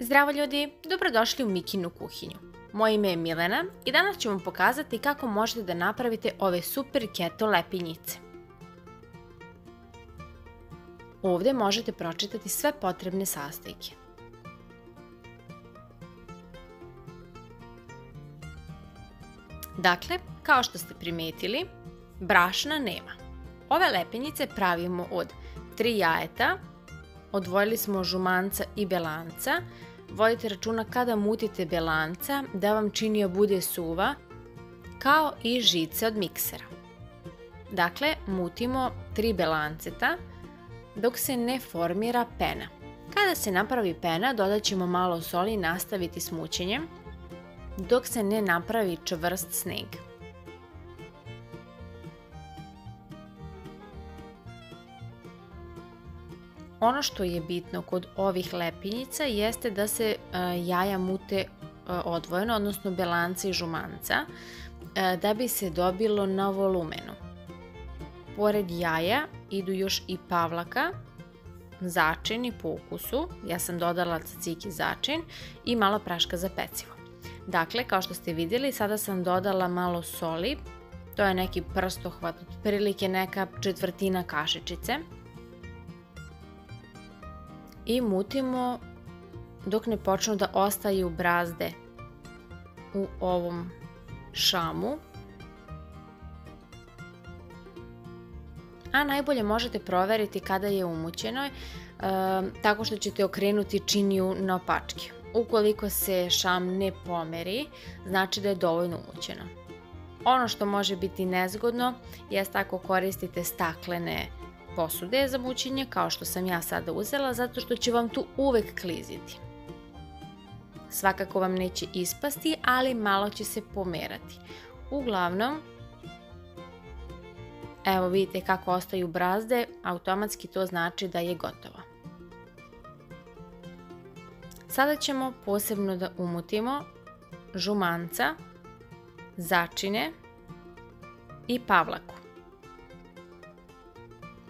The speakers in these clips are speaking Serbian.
Zdravo ljudi, dobrodošli u Mikinu kuhinju. Moje ime je Milena i danas ću vam pokazati kako možete da napravite ove super keto lepinjice. Ovde možete pročitati sve potrebne sastojke. Dakle, kao što ste primetili, brašna nema. Ove lepinjice pravimo od 3 jajeta, odvojili smo žumanca i belanca. Vodite računa kada mutite belanca da vam činija bude suva, kao i žice od miksera. Dakle, mutimo tri belanceta dok se ne formira pena. Kada se napravi pena, dodat ćemo malo soli i nastaviti s mućenjem dok se ne napravi čvrst sneg. Ono što je bitno kod ovih lepinjica jeste da se e, jaja mute e, odvojeno, odnosno belanca i žumanca, e, da bi se dobilo na volumenu. Pored jaja idu još i pavlaka, začin i po ukusu, ja sam dodala caciki začin i malo praška za pecivo. Dakle, kao što ste vidjeli, sada sam dodala malo soli, to je neki prstohvat, otprilike neka četvrtina kašičice, i mutimo dok ne počnu da ostaju brazde u ovom šamu. A najbolje možete proveriti kada je umućeno e, tako što ćete okrenuti činiju na opačke. Ukoliko se šam ne pomeri, znači da je dovoljno umućeno. Ono što može biti nezgodno jeste ako koristite staklene posude za mućenje, kao što sam ja sada uzela, zato što će vam tu uvek kliziti. Svakako vam neće ispasti, ali malo će se pomerati. Uglavnom, evo vidite kako ostaju brazde, automatski to znači da je gotovo. Sada ćemo posebno da umutimo žumanca, začine i pavlaku.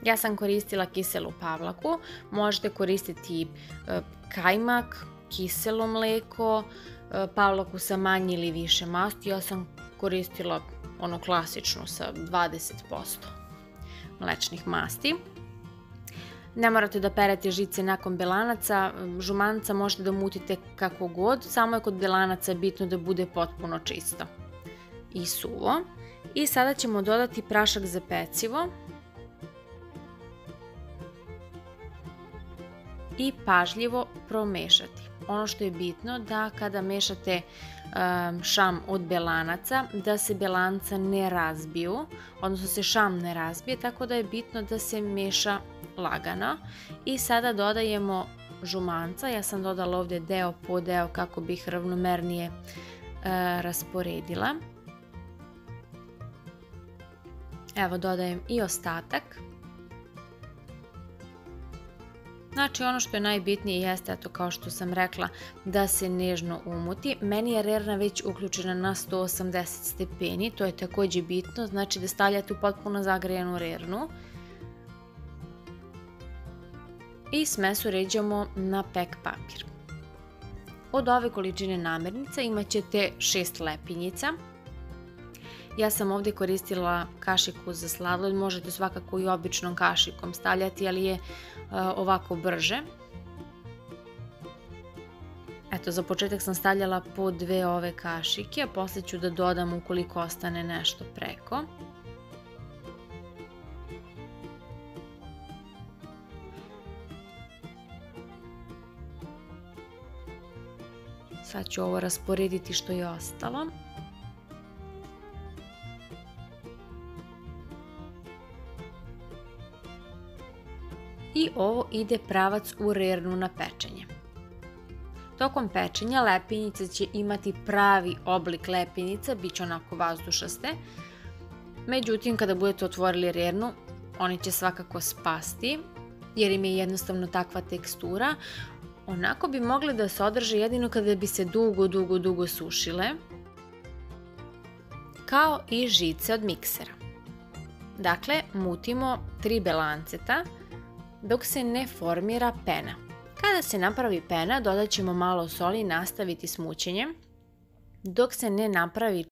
Ja sam koristila kiselu pavlaku, možete koristiti e, kajmak, kiselo mleko, e, pavlaku sa manje ili više masti, ja sam koristila ono klasičnu sa 20% mlečnih masti. Ne morate da perete žice nakon belanaca, žumanca možete da mutite kako god, samo je kod belanaca bitno da bude potpuno čisto i suvo. I sada ćemo dodati prašak za pecivo, i pažljivo promešati. Ono što je bitno da kada mešate šam od belanaca, da se belanca ne razbiju, odnosno se šam ne razbije, tako da je bitno da se meša lagano. I sada dodajemo žumanca, ja sam dodala ovde deo po deo kako bih ravnomernije uh, rasporedila. Evo dodajem i ostatak. Znači ono što je najbitnije jeste, eto kao što sam rekla, da se nežno umuti. Meni je rerna već uključena na 180 stepeni, to je takođe bitno, znači da stavljate u potpuno zagrejanu rernu. I smesu ređamo na pek papir. Od ove količine namirnica imat ćete 6 lepinjica, Ja sam ovde koristila kašiku za sladoled, možete svakako i običnom kašikom stavljati, ali je uh, ovako brže. Eto, za početak sam stavljala po dve ove kašike, a posle ću da dodam ukoliko ostane nešto preko. Sad ću ovo rasporediti što je ostalo. I ovo ide pravac u rernu na pečenje. Tokom pečenja lepinjice će imati pravi oblik lepinica, bit će onako vazdušaste. Međutim, kada budete otvorili rernu, oni će svakako spasti, jer im je jednostavno takva tekstura. Onako bi mogle da se održe jedino kada bi se dugo, dugo, dugo sušile, kao i žice od miksera. Dakle, mutimo tri belanceta, dok se ne formira pena. Kada se napravi pena, dodat ćemo malo soli i nastaviti s mućenjem. Dok se ne napravi